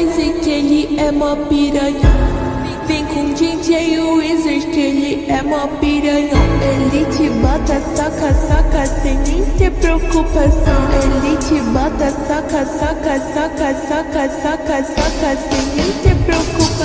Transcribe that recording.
É que ele é mó piranha. Vem com DJ Wizard que ele é mó piranhão Ele te bota, saca, saca sem nem ter preocupação. Ele te bota, saca, saca, saca, saca, saca, saca sem nem ter preocupação.